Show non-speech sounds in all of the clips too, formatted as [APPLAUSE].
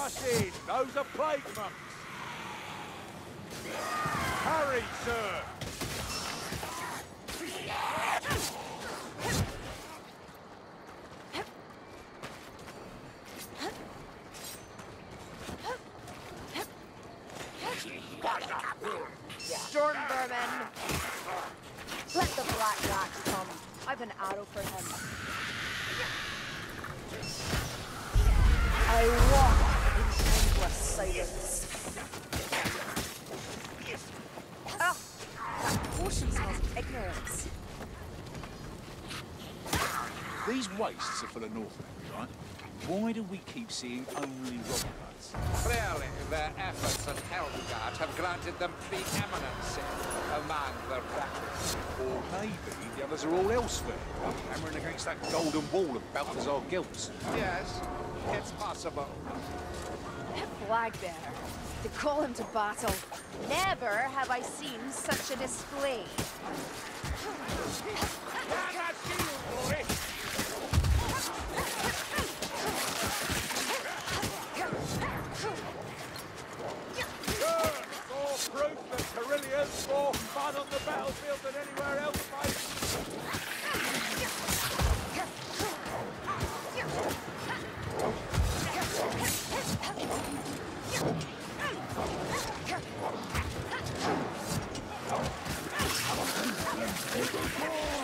Rush! Those are plague monks! Hurry, sir! Full of Northmen, right? Why do we keep seeing only Rockbloods? Clearly, their efforts at Helmgart have granted them preeminency among the rackets. Or maybe the others are all elsewhere, hammering against that golden wall of Balthasar Gelt's. Yes, it's possible. Flagbearer. To call him to battle. Never have I seen such a display. The battlefield than anywhere else, mate!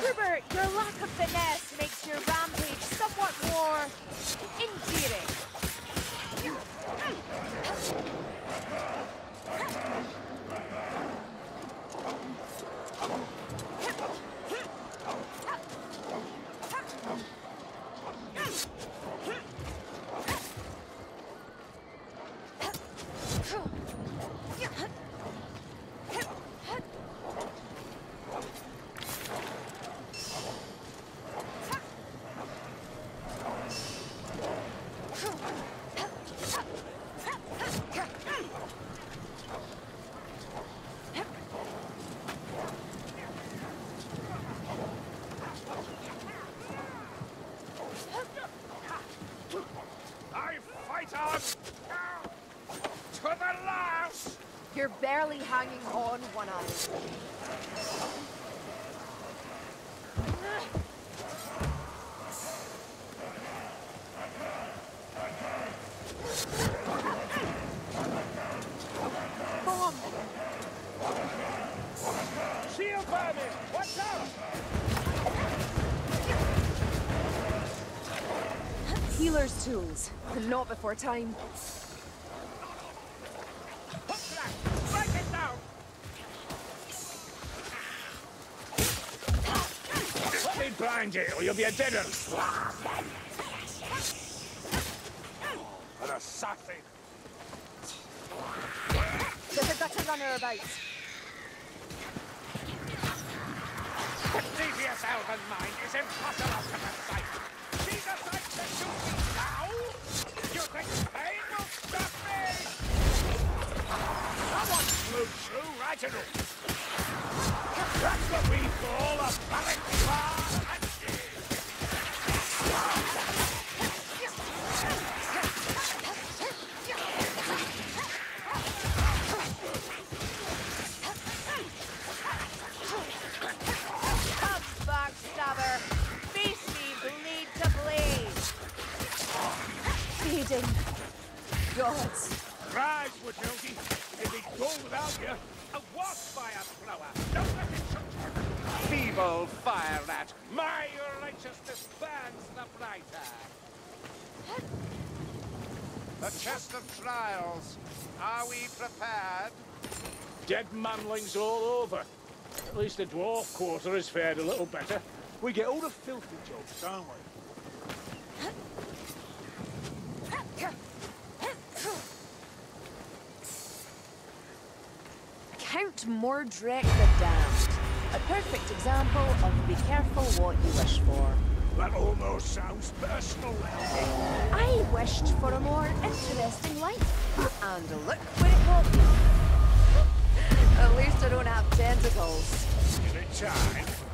Herbert, your lack of finesse makes your rampage somewhat more endearing. I fight on! To the last! You're barely hanging on one eye. Bomb! Shield vermin! Watch out! Tools. Not before time. Hook that! Strike it down! Let me blind you, or you'll be a dead one. An assassin! There's a gutter runner about. Fire rat. My righteousness burns the brighter. The chest of trials. Are we prepared? Dead manlings all over. At least the dwarf quarter has fared a little better. We get all the filthy jobs, don't we? Count Mordrek the Damned. A perfect example of be careful what you wish for. That almost sounds personal. I wished for a more interesting life. And look where it got me. [LAUGHS] At least I don't have tentacles. Give it time.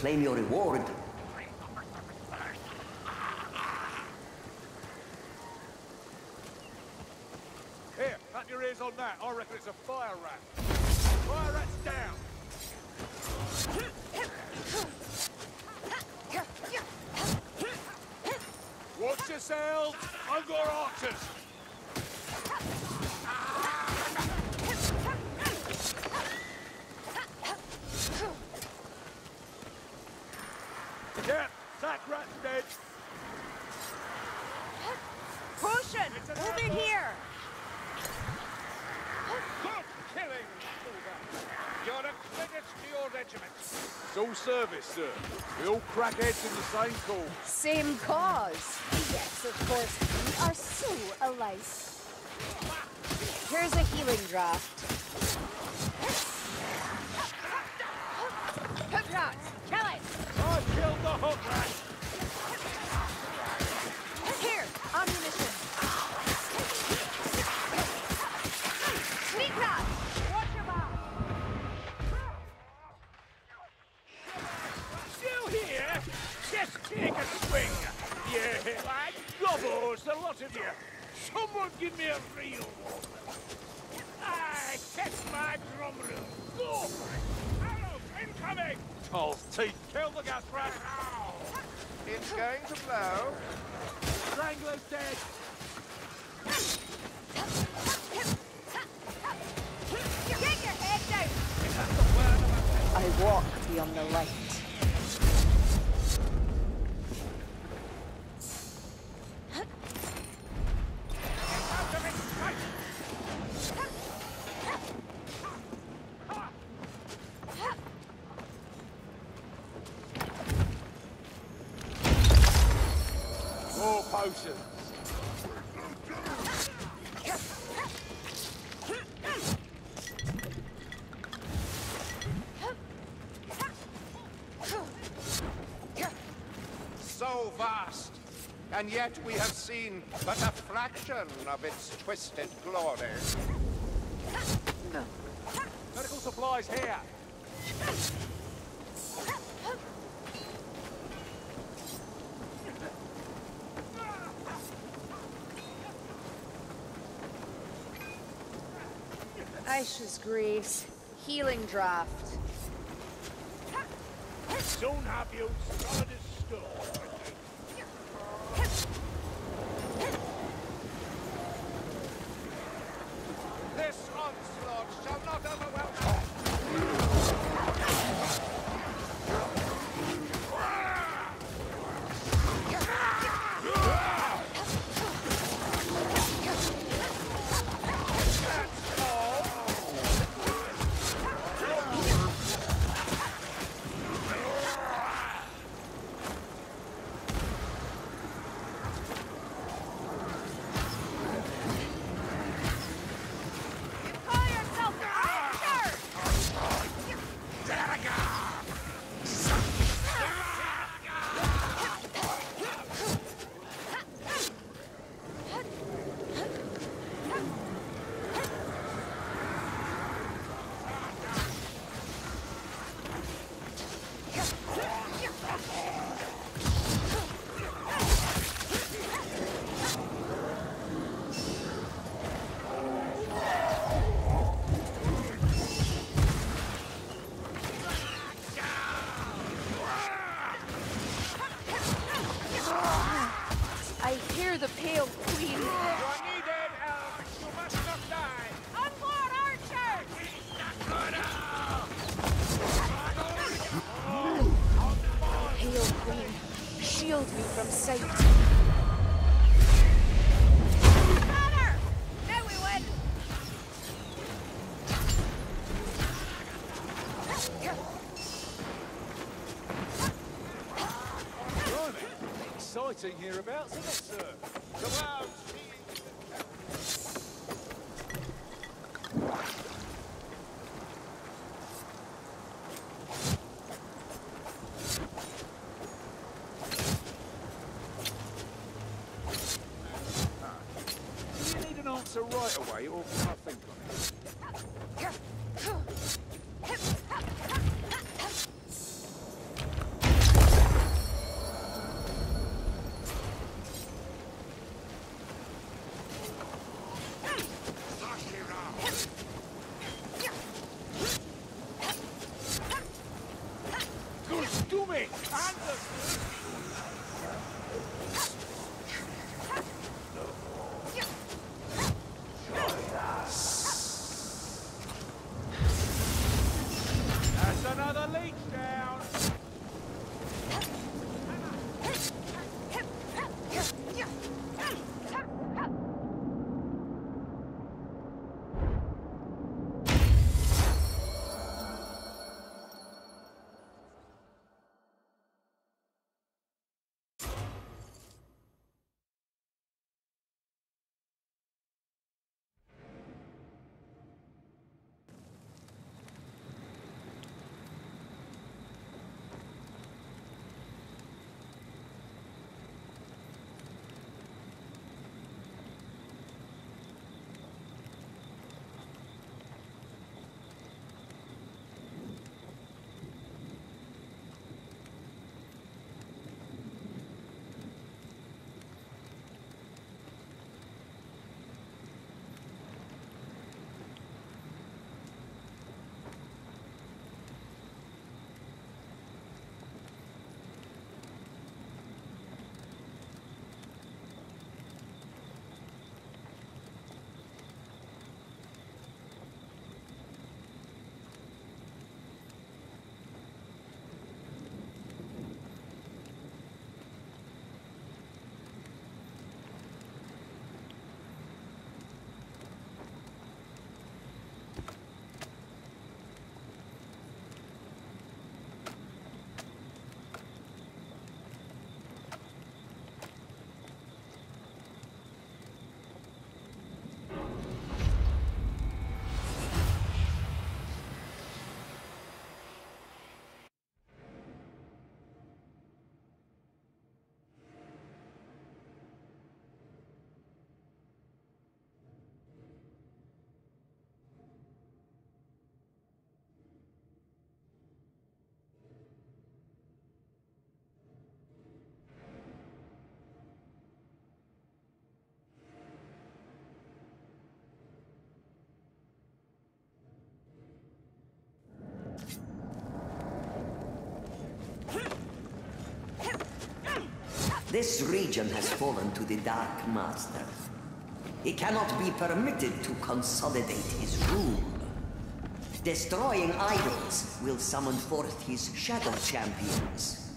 Claim your reward. Here, clap your ears on that. I reckon it's a fire rat. Fire rat's down. Watch yourselves. I've got archers. Yeah, that rat's dead. Potion! Over here! Good killing, Kruber. You're a credit to your regiment. It's service, sir. We all crack heads in the same cause. Same cause. Yes, of course. We are so alike. Here's a healing draft. Hook rat! Kill it! I killed the hook rat. And yet we have seen but a fraction of its twisted glory. Medical supplies here. Aisha's Greaves. Healing draft. Don't have you meeting hereabouts, is it, sir? Come out! So right This region has fallen to the Dark Master. He cannot be permitted to consolidate his rule. Destroying idols will summon forth his shadow champions.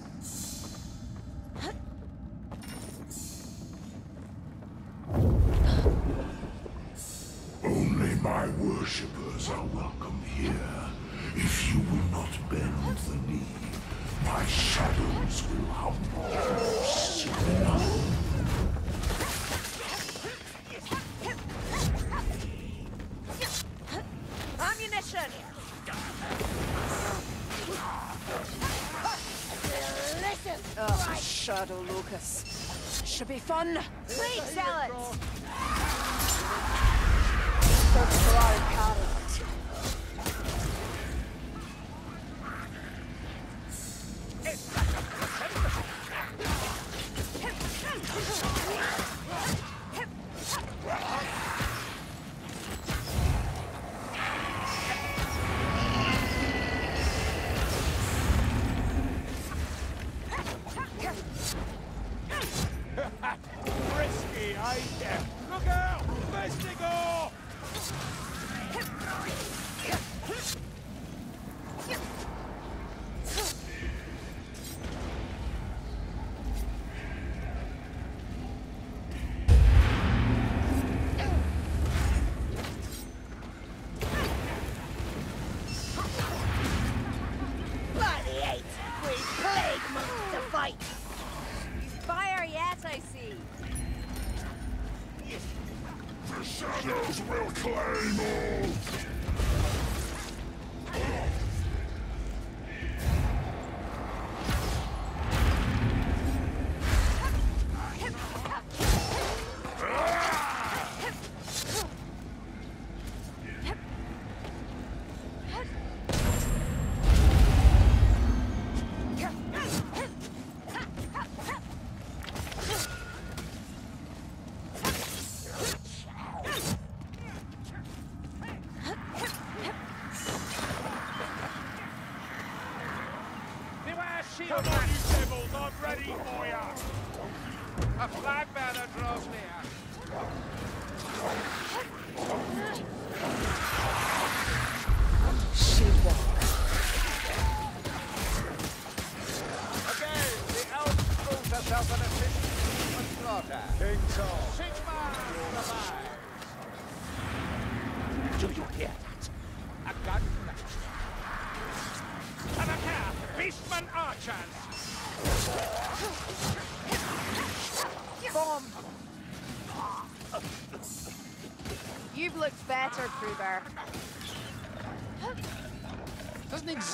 one! Come on, you devils, I'm ready for you!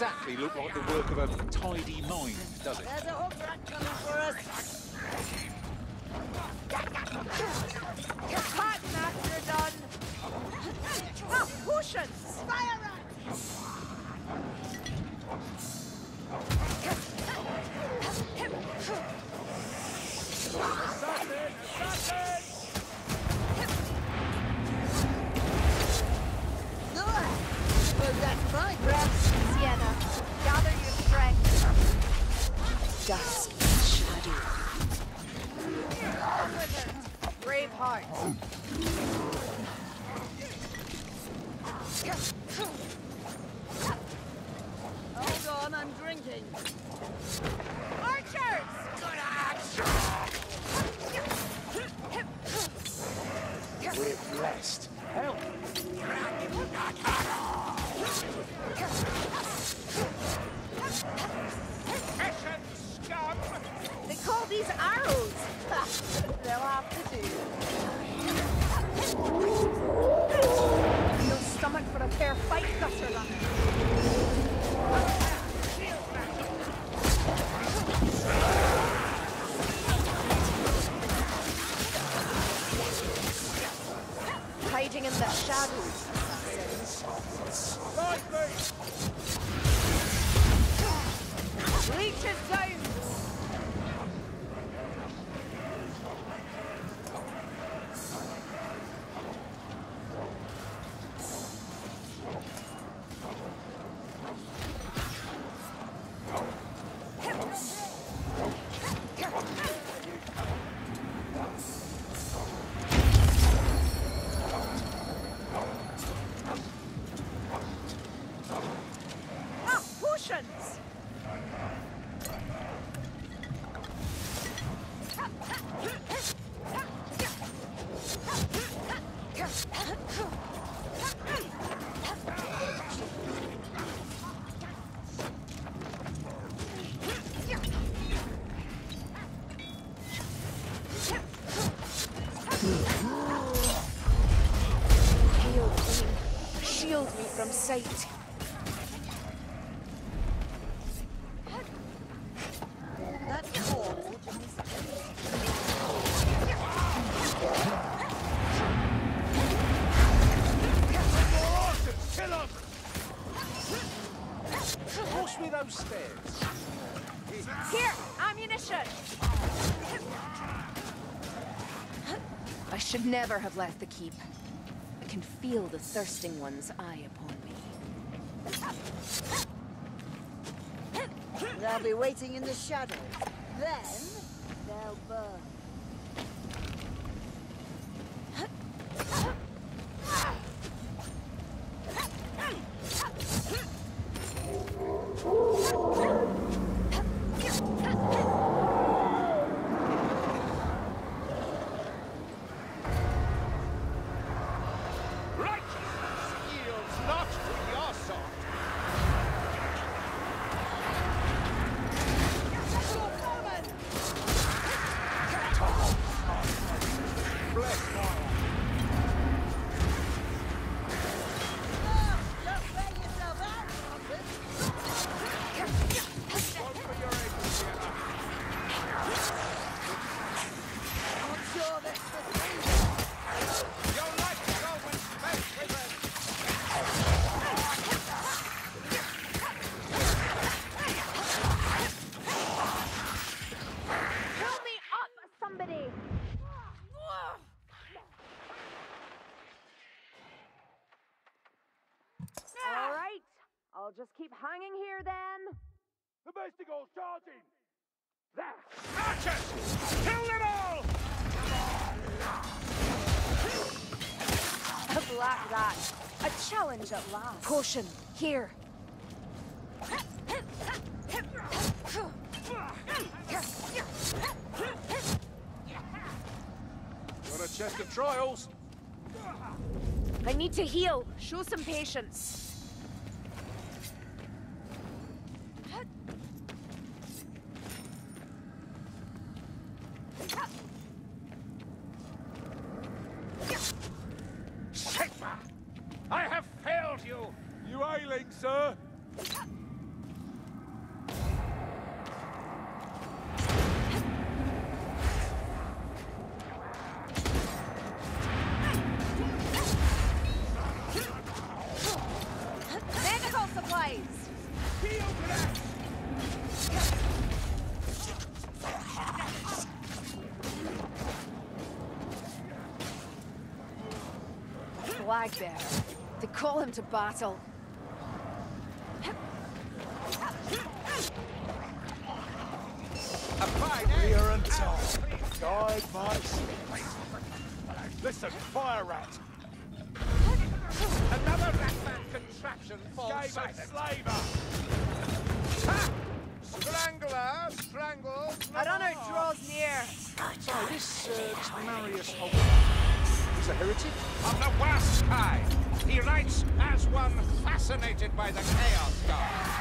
exactly look like the work of a tidy mind, does it? fair fight sight. Here, ammunition! I should never have left the keep. I can feel the thirsting one's eyes. I'll be waiting in the shadows. A at last. Caution. Here. Got a chest of trials. I need to heal. Show some patience. To battle. A fine Clear and tight. Guide my step. Listen, fire rat. Another Ratman contraption falls Gave a slaver! Strangler, strangle. A runner draws near. So this, uh, Marius Holt, he's a heretic? Of the worst kind. He writes as one fascinated by the Chaos God.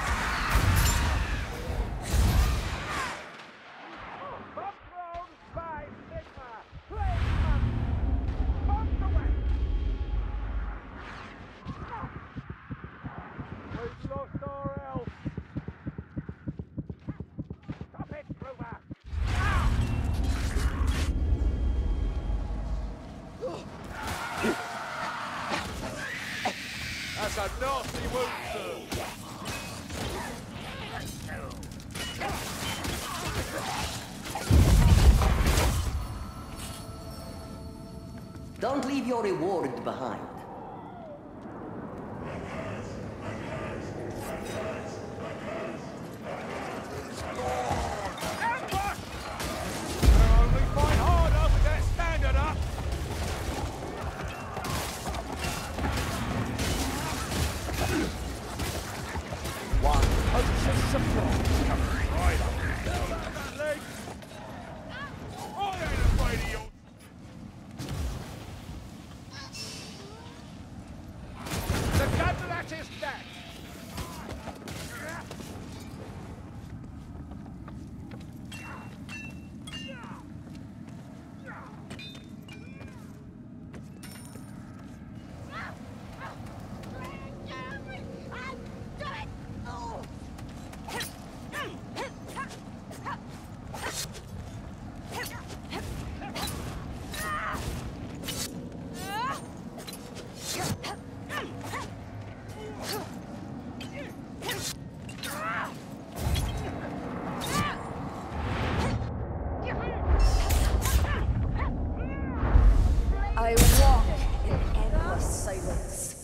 I walk in endless silence.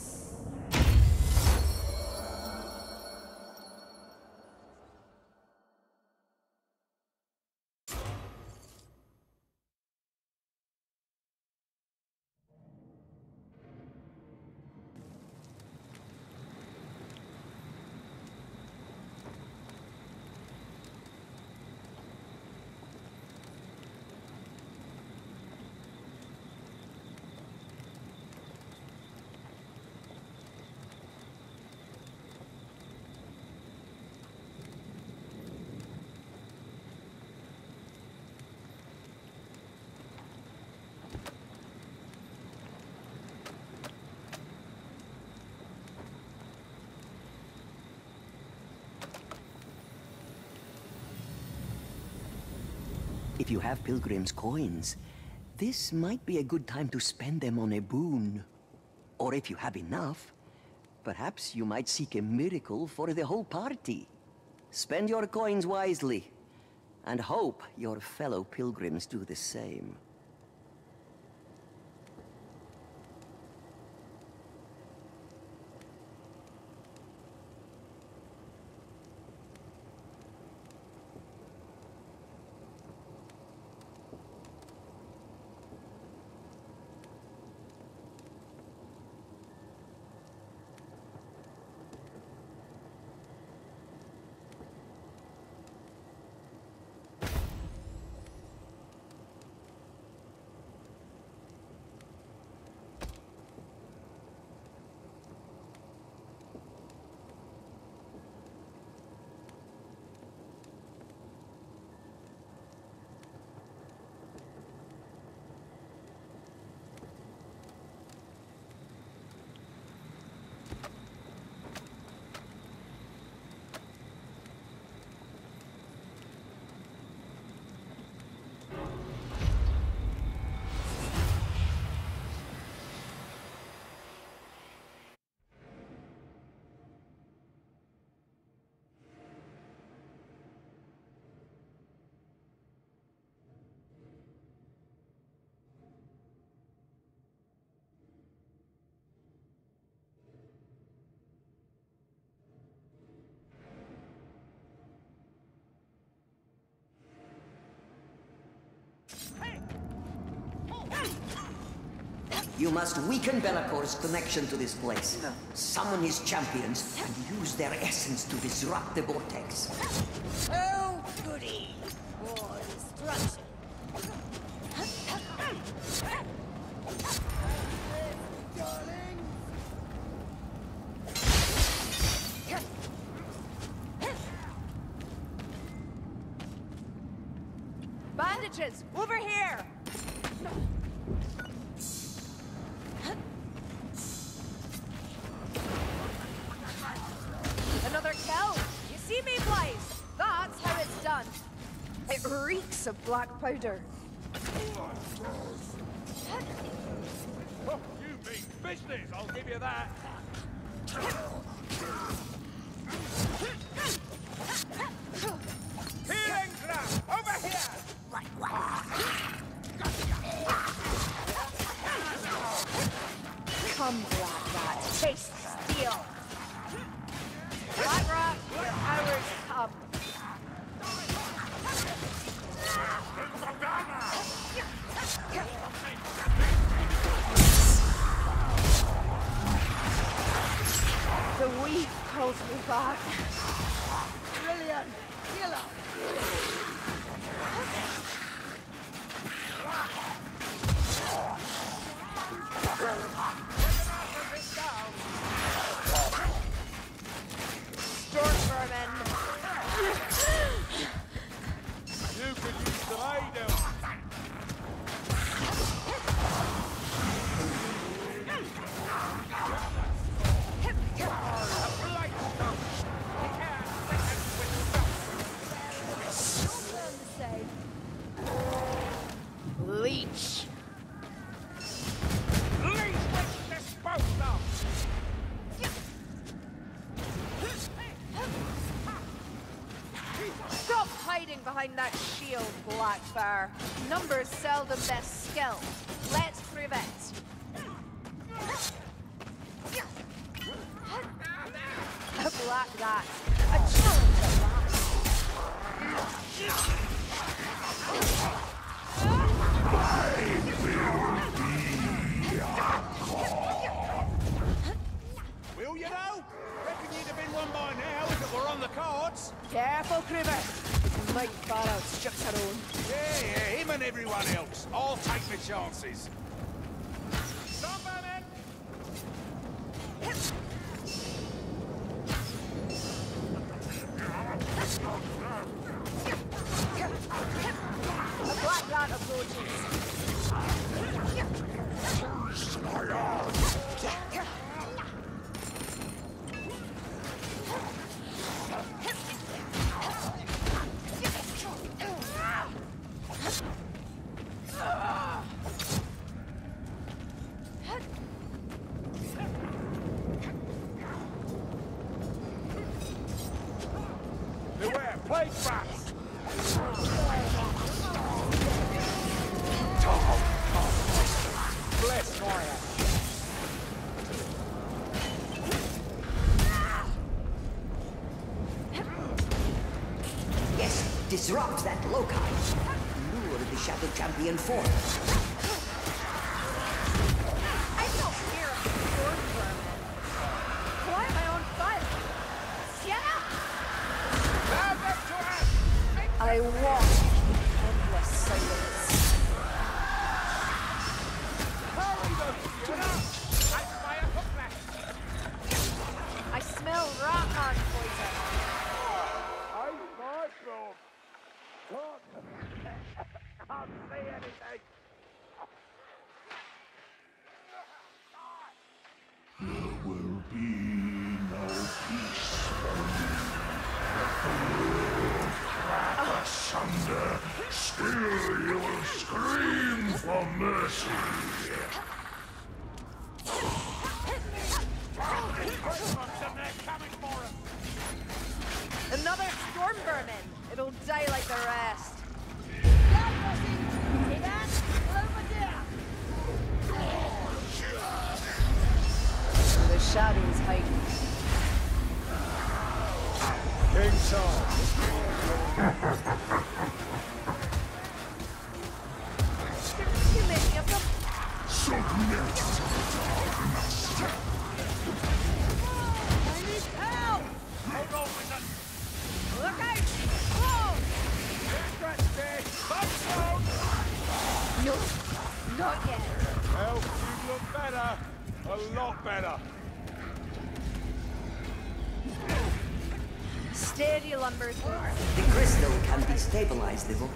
If you have pilgrim's coins, this might be a good time to spend them on a boon. Or if you have enough, perhaps you might seek a miracle for the whole party. Spend your coins wisely, and hope your fellow pilgrims do the same. You must weaken Be'lakor's connection to this place. Summon his champions and use their essence to disrupt the vortex. Oh, goody. More instruction. powder. far. Numbers sell the best scalps. Disrupt that loci. Lure the Shadow Champion forth. C'est bon?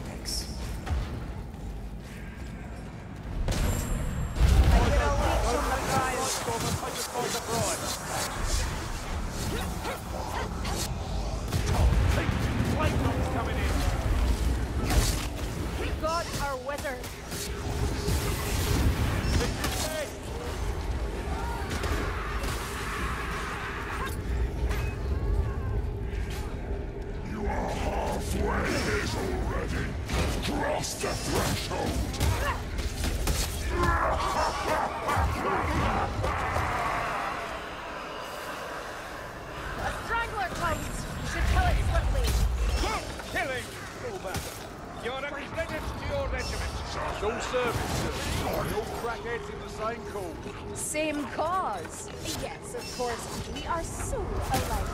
course, we are so alike.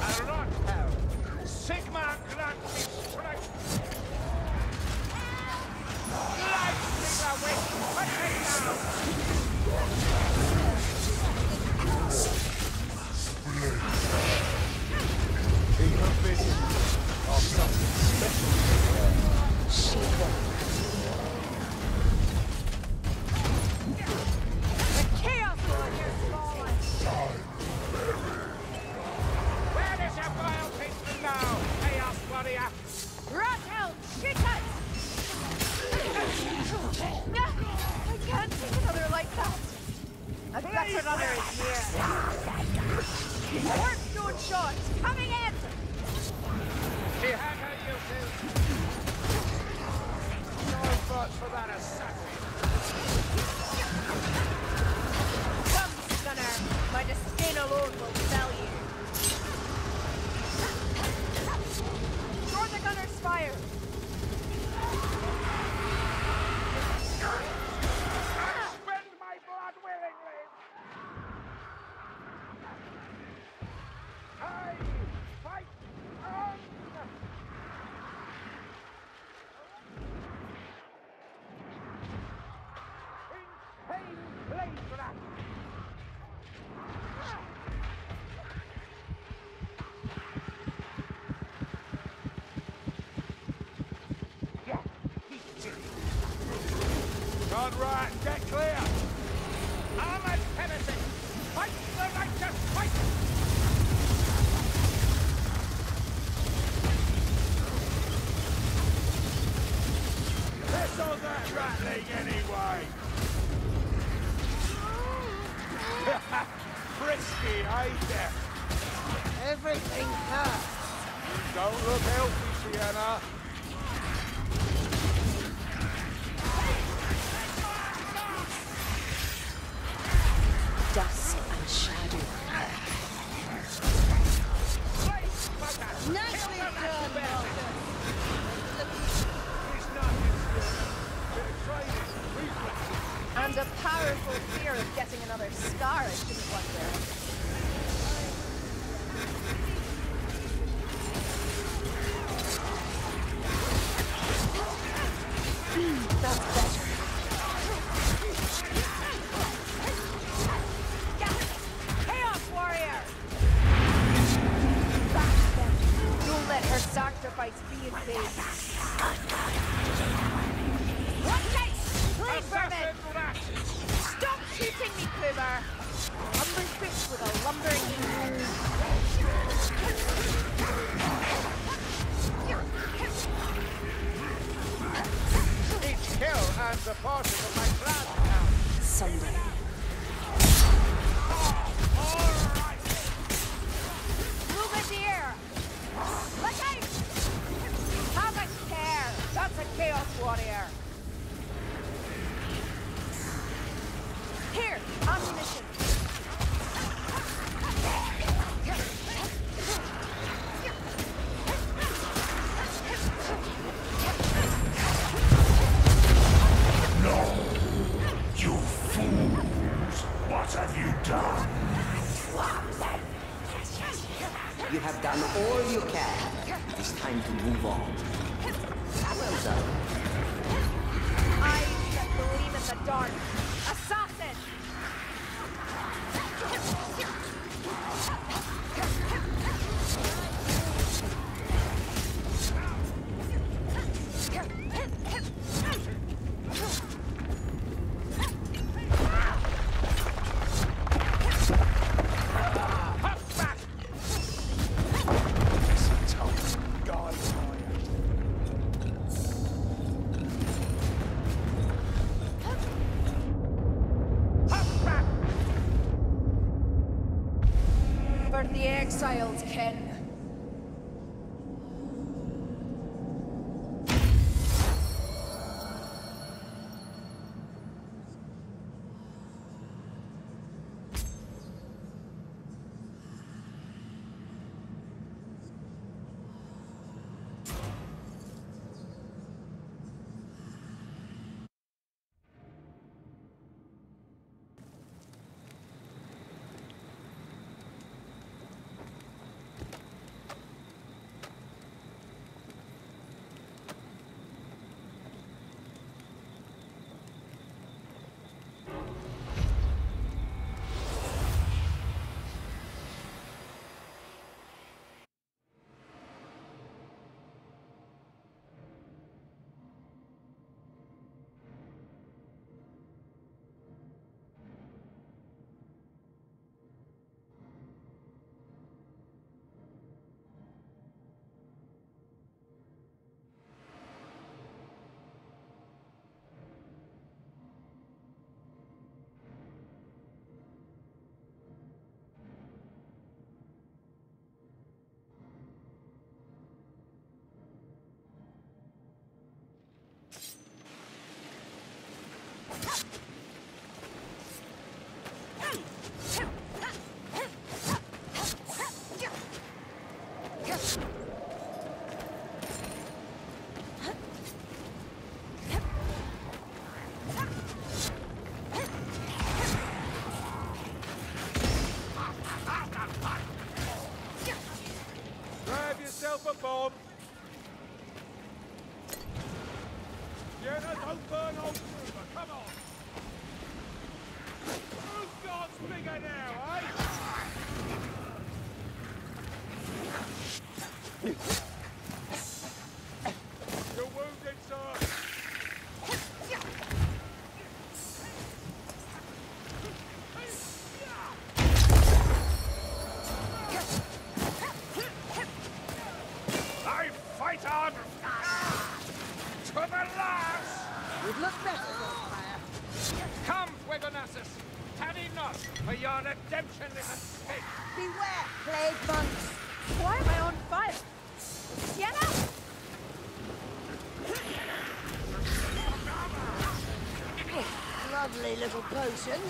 I'll not. Sigma exiled kin. You'd look better, Ghostfire. Come, Fuegonasus! Tarry not, for your redemption is at stake. Beware, plague monks. Why am I on fire? Sienna? Lovely little potion.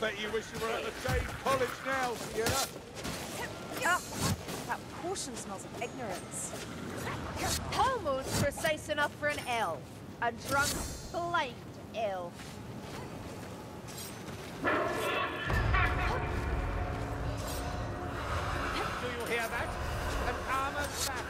Bet you wish you were at the same college now, Sienna. Yup. That potion smells of ignorance. Almost precise enough for an elf. A drunk, blind elf. Do you hear that? An armored bat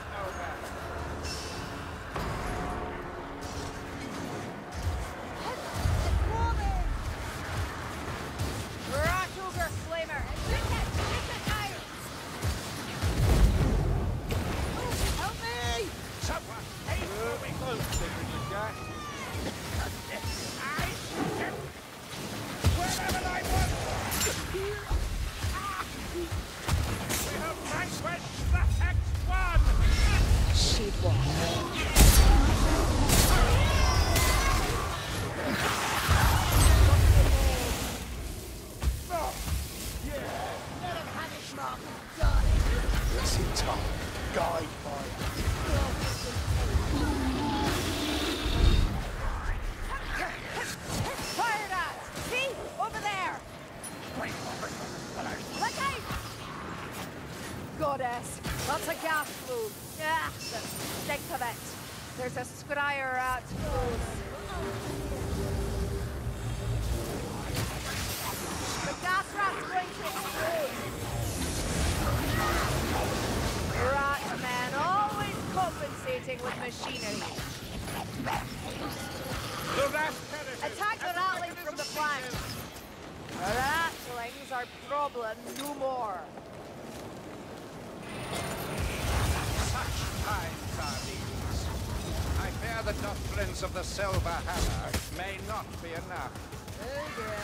are problem no more. Such times are these. I fear the doctrines of the Silver Hammer may not be enough. Oh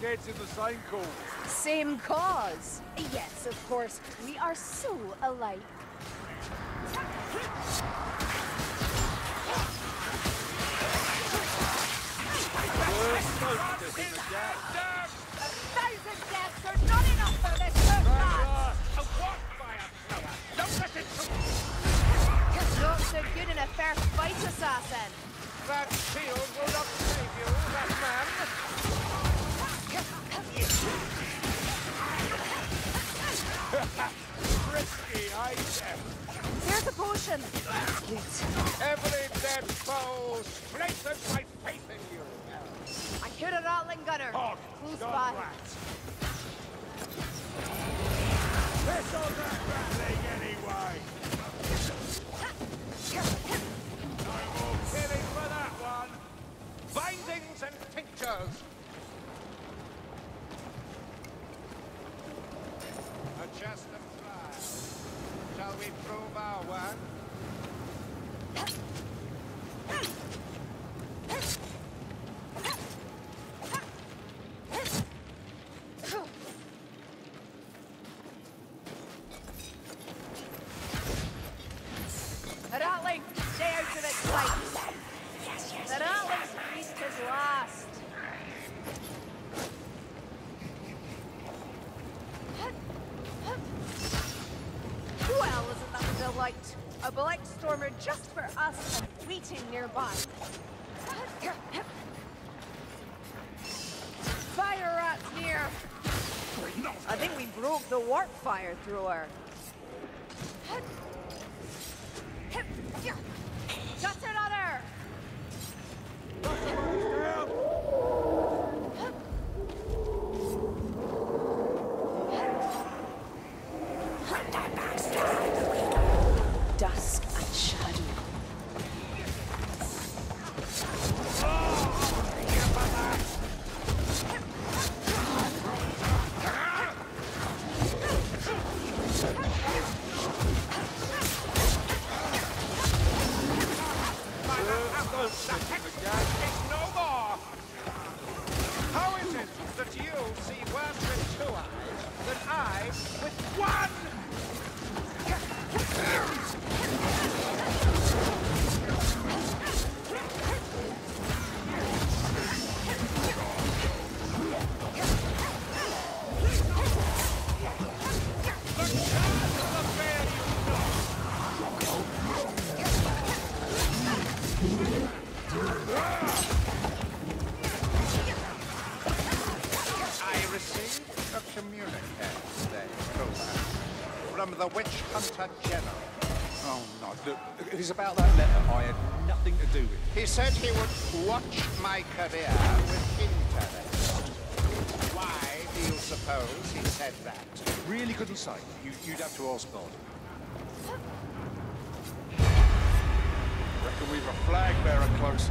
gets in the same cause. Same cause? Yes, of course. We are so alike. Good in a fair fight, assassin. That shield will not Here's a potion. Yes. Every dead foe strengthens my faith in you. I hear a rattling gunner. Hog, spot. by. This all that rattling anyway. no more killing for that one. Bindings and tinctures. just a fly. Shall we prove our worth? the Witch Hunter General. Oh, no, look, about that letter I had nothing to do with. He said he would watch my career with interest. Why do you suppose he said that? Really couldn't say. You, would have to ask Bond. Reckon we've a flag bearer close.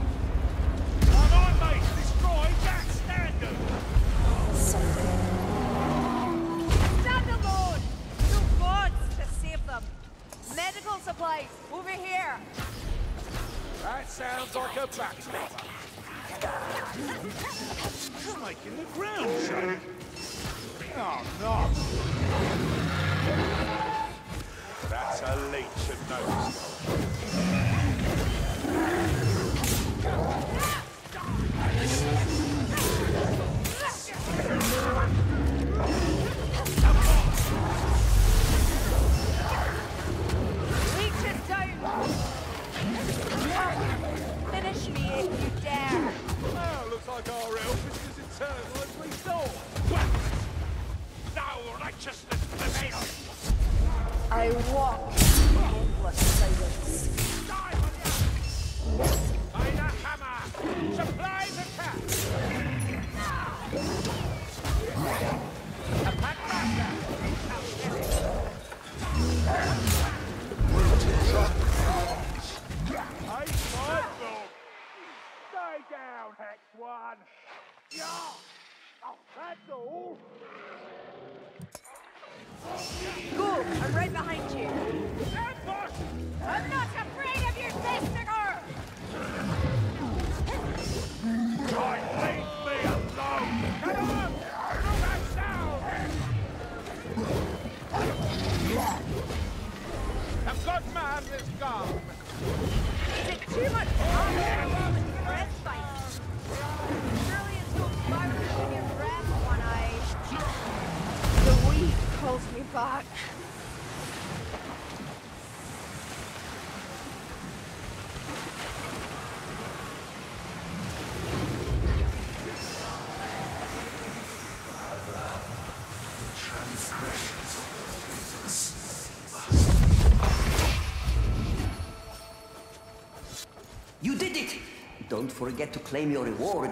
Righteousness prevails. I walk in endless silence. Die on ya! By the hammer! Supplies attack! Attack master! Hey, Michael! Stay down, Hex One! Yeah! Oh, that's all! Go! I'm right behind you! Ambush! I'm not afraid of you, Vestiger! Right, leave me alone! Come on! Do that sound! The good man is gone. Is it too much You did it! Don't forget to claim your reward.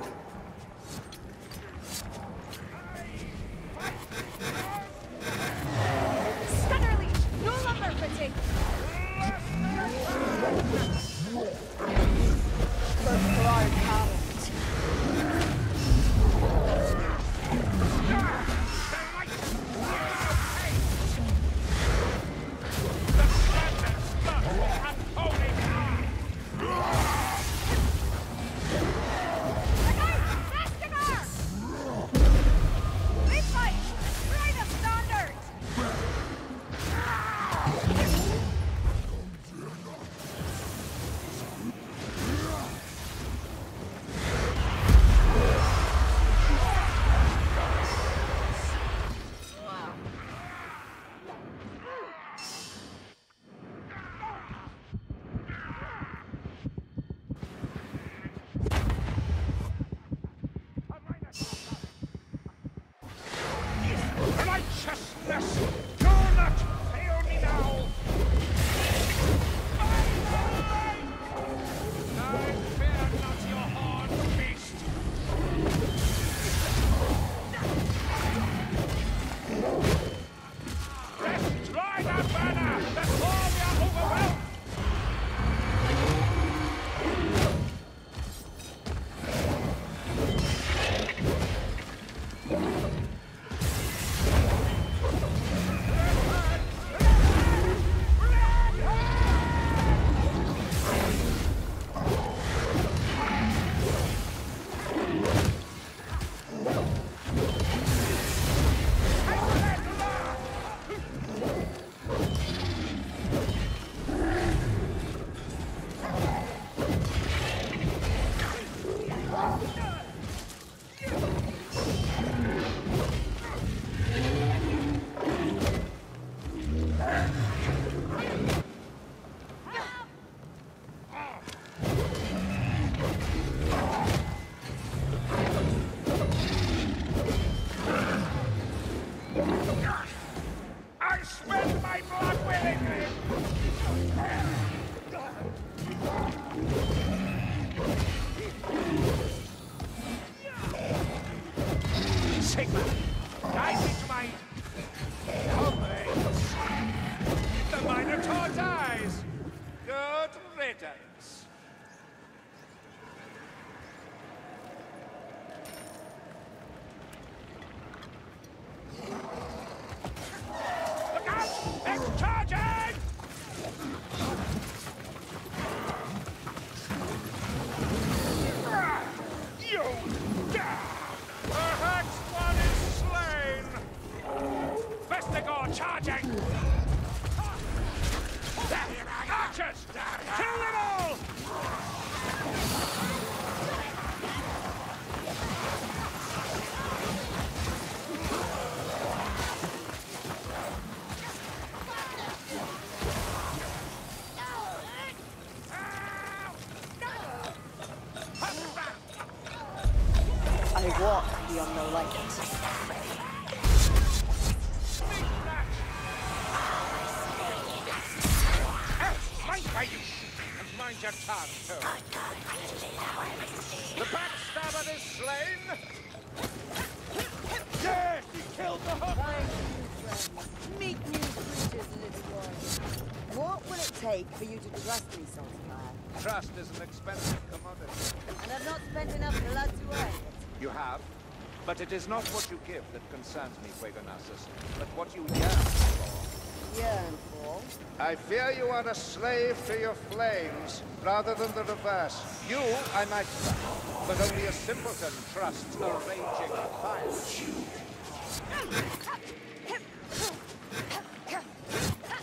But it is not what you give that concerns me, Fuegonasus, but what you yearn for. Yearn for? I fear you are a slave to your flames, rather than the reverse. You, I might trust, but only a simpleton trusts a raging fire.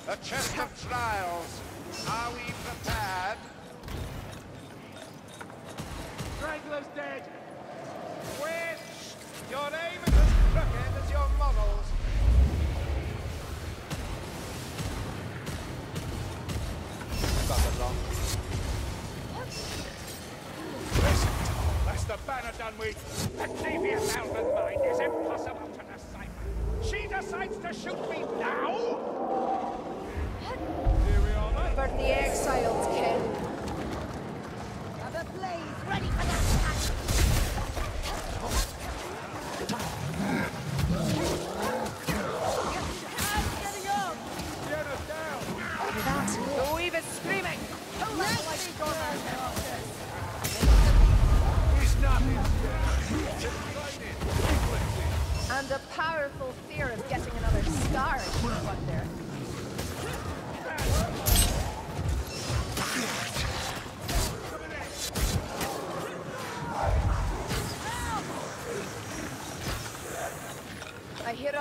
A chest of trials. Are we prepared? Strangler's dead! Witch! Your aim is as crooked as your models. Got it wrong. Listen, Tom, that's the banner done with. A devious Alban mind is impossible to decipher. She decides to shoot me now? Here we are, mate. The exiled king. Have a blaze ready for that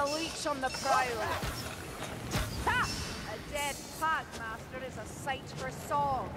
a leech on the prowl. A dead pack master is a sight for song.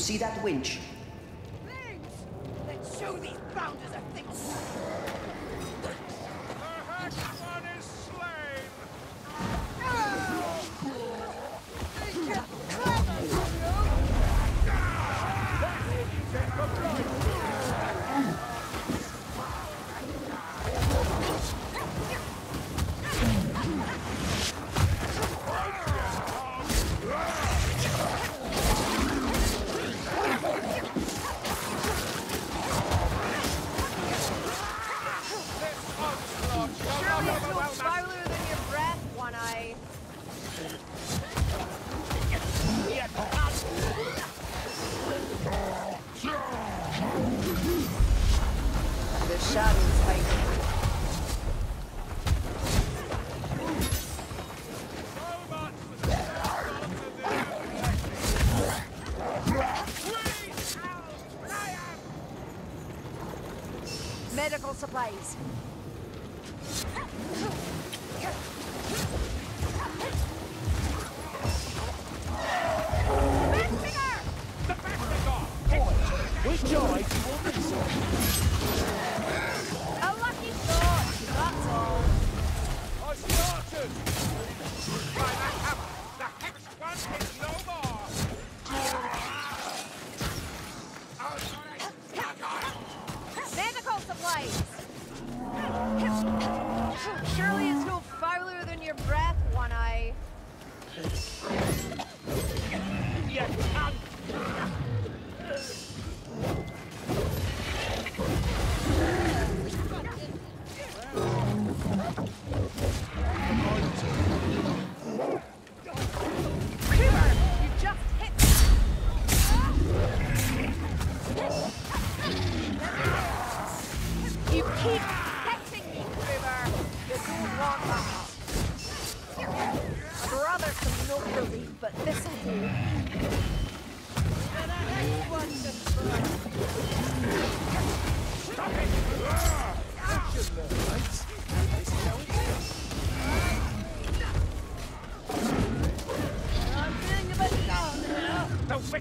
see that winch?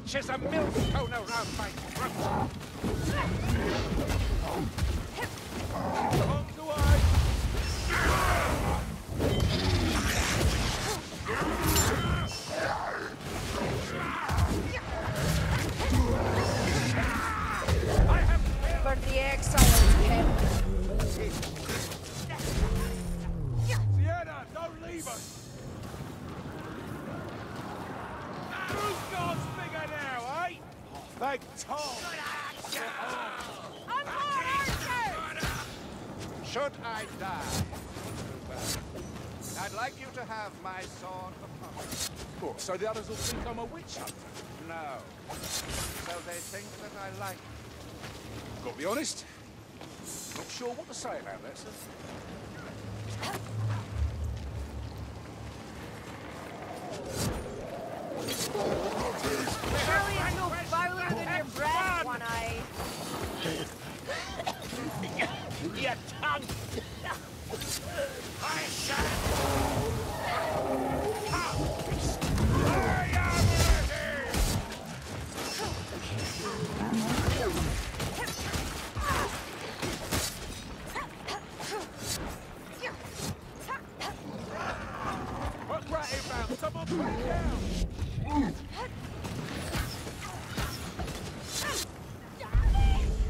She's a milk cone around my so the others will think I'm a witch hunter. No. So they think that I like. Gotta be honest. Not sure what to say about that, sir.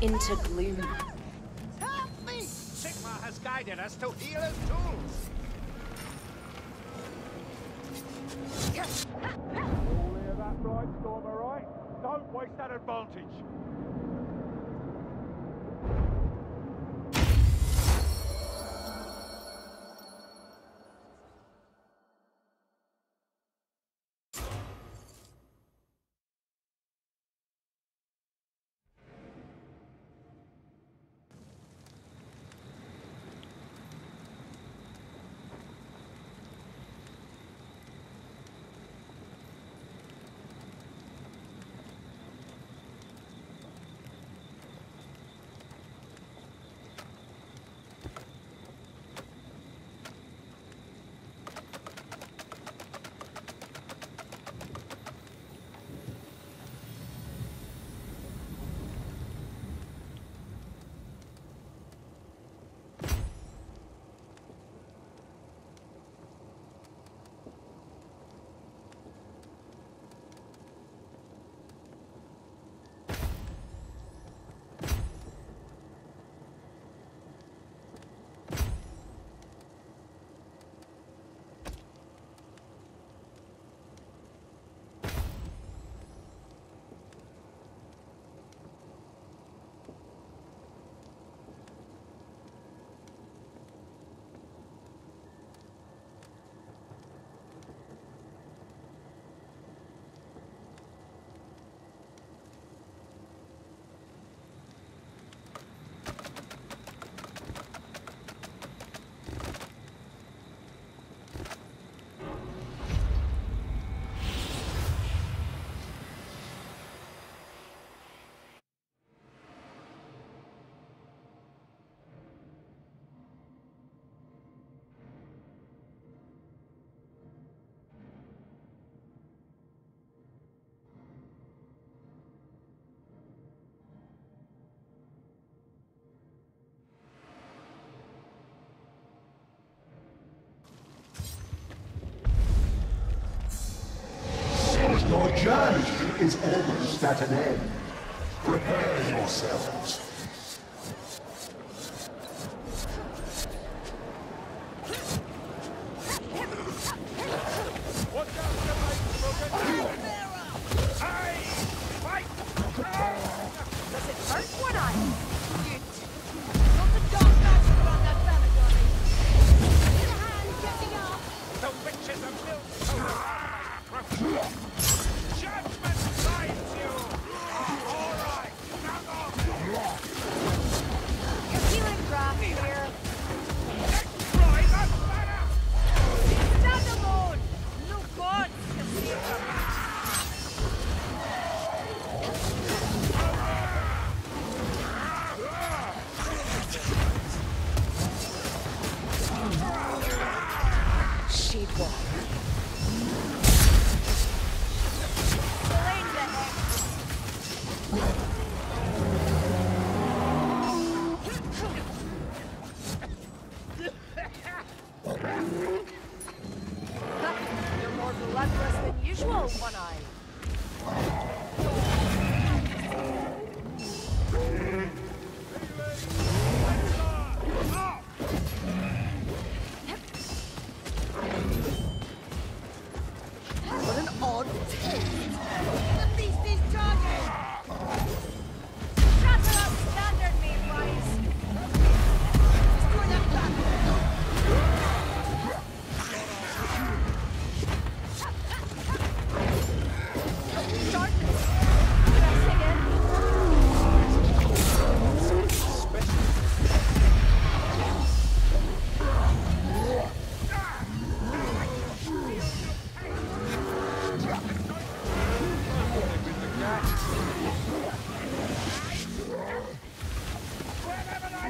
into gloom. Help me, Sigmar has guided us to healer's tools. All hear that right, Stormer, right? Don't waste that advantage. Your journey is almost at an end. Prepare yourselves.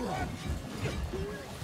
Oh.